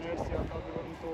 minute से आता तकरीबन तो